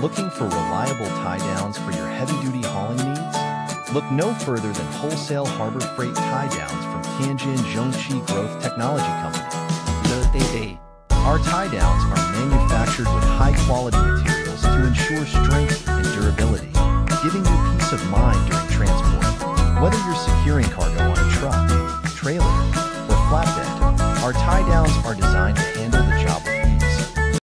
Looking for reliable tie downs for your heavy duty hauling needs? Look no further than Wholesale Harbor Freight tie downs from Tianjin Zhongqi Growth Technology Company. Our tie downs are manufactured with high quality materials to ensure strength and durability, giving you peace of mind during transport. Whether you're securing cargo on a truck, trailer, or flatbed, our tie downs are designed to